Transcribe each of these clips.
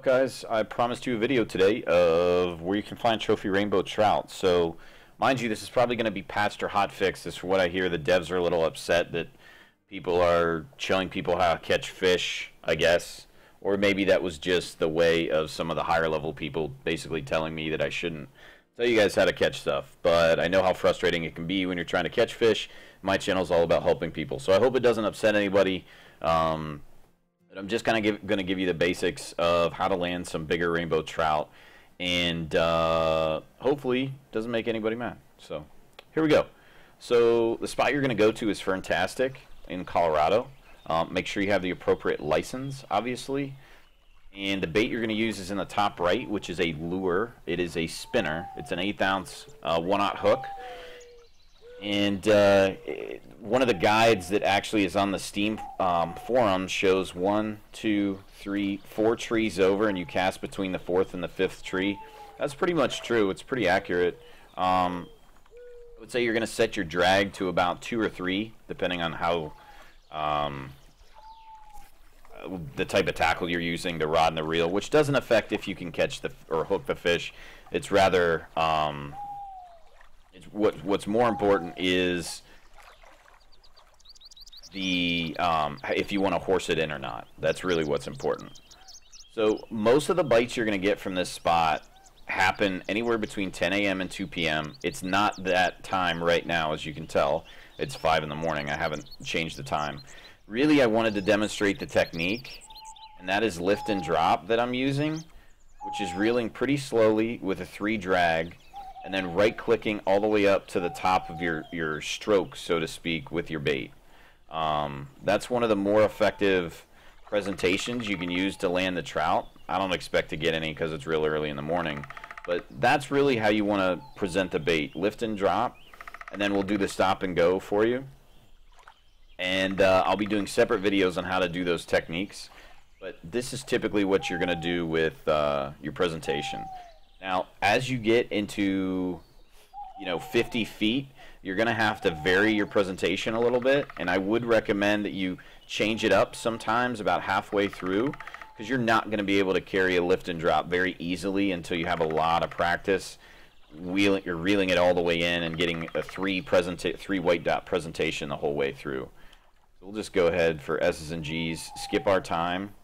up guys? I promised you a video today of where you can find trophy rainbow trout. So mind you this is probably going to be patched or hotfixed. This is what I hear the devs are a little upset that people are showing people how to catch fish, I guess. Or maybe that was just the way of some of the higher level people basically telling me that I shouldn't tell you guys how to catch stuff. But I know how frustrating it can be when you're trying to catch fish. My channel is all about helping people. So I hope it doesn't upset anybody. Um, I'm just kind of going to give you the basics of how to land some bigger rainbow trout, and uh, hopefully doesn't make anybody mad. So here we go. So the spot you're going to go to is Ferntastic in Colorado. Um, make sure you have the appropriate license, obviously. And the bait you're going to use is in the top right, which is a lure. It is a spinner. It's an eighth ounce uh, one-aught hook. And uh, one of the guides that actually is on the Steam um, forum shows one, two, three, four trees over, and you cast between the fourth and the fifth tree. That's pretty much true. It's pretty accurate. Um, I would say you're going to set your drag to about two or three, depending on how um, the type of tackle you're using, the rod and the reel, which doesn't affect if you can catch the or hook the fish. It's rather um, it's what what's more important is the um, if you want to horse it in or not. That's really what's important. So most of the bites you're going to get from this spot happen anywhere between 10 a.m. and 2 p.m. It's not that time right now, as you can tell. It's 5 in the morning. I haven't changed the time. Really, I wanted to demonstrate the technique, and that is lift and drop that I'm using, which is reeling pretty slowly with a 3 drag, and then right-clicking all the way up to the top of your, your stroke, so to speak, with your bait. Um, that's one of the more effective presentations you can use to land the trout. I don't expect to get any because it's real early in the morning. But that's really how you want to present the bait. Lift and drop. And then we'll do the stop and go for you. And uh, I'll be doing separate videos on how to do those techniques. But this is typically what you're going to do with uh, your presentation. Now, as you get into, you know, 50 feet, you're going to have to vary your presentation a little bit. And I would recommend that you change it up sometimes about halfway through because you're not going to be able to carry a lift and drop very easily until you have a lot of practice. Wheeling, you're reeling it all the way in and getting a three present three white dot presentation the whole way through. So we'll just go ahead for S's and G's, skip our time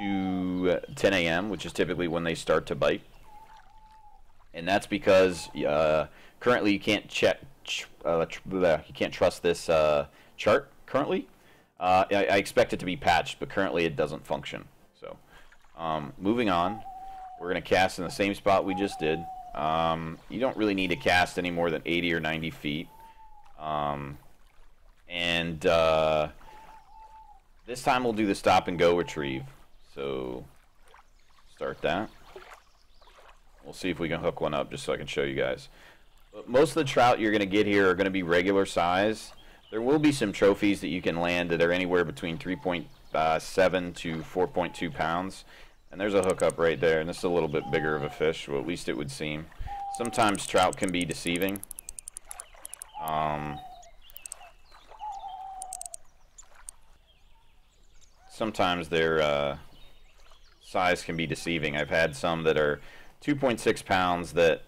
to 10 a.m., which is typically when they start to bite. And that's because uh, currently you can't check, uh, you can't trust this uh, chart currently. Uh, I, I, expect it to be patched, but currently it doesn't function. So, um, moving on, we're going to cast in the same spot we just did. Um, you don't really need to cast any more than 80 or 90 feet. Um, and uh, this time we'll do the stop and go retrieve. So, start that. We'll see if we can hook one up just so I can show you guys. Most of the trout you're going to get here are going to be regular size. There will be some trophies that you can land that are anywhere between 3.7 uh, to 4.2 pounds. And there's a hookup right there, and this is a little bit bigger of a fish, well at least it would seem. Sometimes trout can be deceiving. Um, sometimes their uh, size can be deceiving. I've had some that are 2.6 pounds that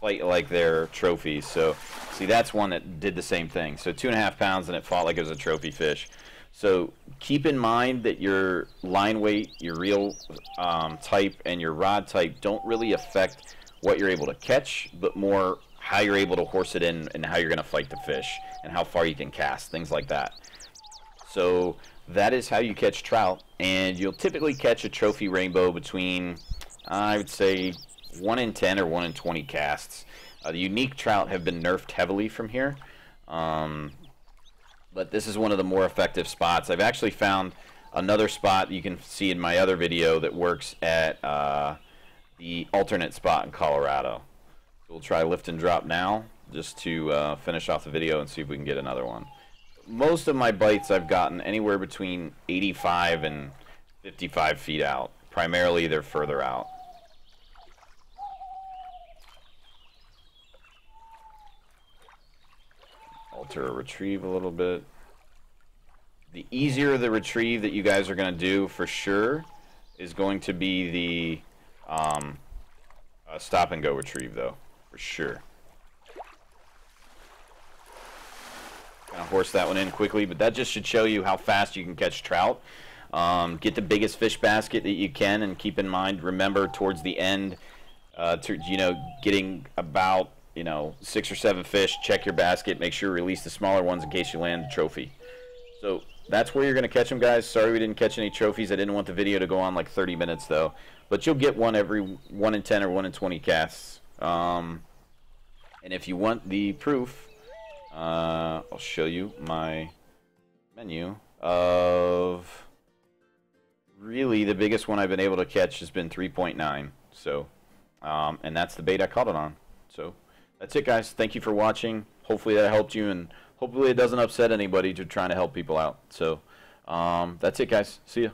fight like their trophies. So, see, that's one that did the same thing. So, two and a half pounds, and it fought like it was a trophy fish. So, keep in mind that your line weight, your reel um, type, and your rod type don't really affect what you're able to catch, but more how you're able to horse it in and how you're going to fight the fish and how far you can cast, things like that. So, that is how you catch trout, and you'll typically catch a trophy rainbow between, I would say, 1 in 10 or 1 in 20 casts. Uh, the unique trout have been nerfed heavily from here. Um, but this is one of the more effective spots. I've actually found another spot you can see in my other video that works at uh, the alternate spot in Colorado. We'll try lift and drop now just to uh, finish off the video and see if we can get another one. Most of my bites I've gotten anywhere between 85 and 55 feet out. Primarily they're further out. A retrieve a little bit. The easier the retrieve that you guys are going to do for sure, is going to be the um, uh, stop and go retrieve, though, for sure. Gonna horse that one in quickly, but that just should show you how fast you can catch trout. Um, get the biggest fish basket that you can, and keep in mind, remember towards the end, uh, to, you know, getting about you know six or seven fish. Check your basket. Make sure you release the smaller ones in case you land a trophy. So that's where you're gonna catch them, guys. Sorry we didn't catch any trophies. I didn't want the video to go on like 30 minutes though, but you'll get one every one in 10 or one in 20 casts. Um, and if you want the proof, uh, I'll show you my menu of really the biggest one I've been able to catch has been 3.9. So, um, and that's the bait I caught it on. So that's it, guys. Thank you for watching. Hopefully that helped you, and hopefully it doesn't upset anybody to trying to help people out. So um, that's it, guys. See ya.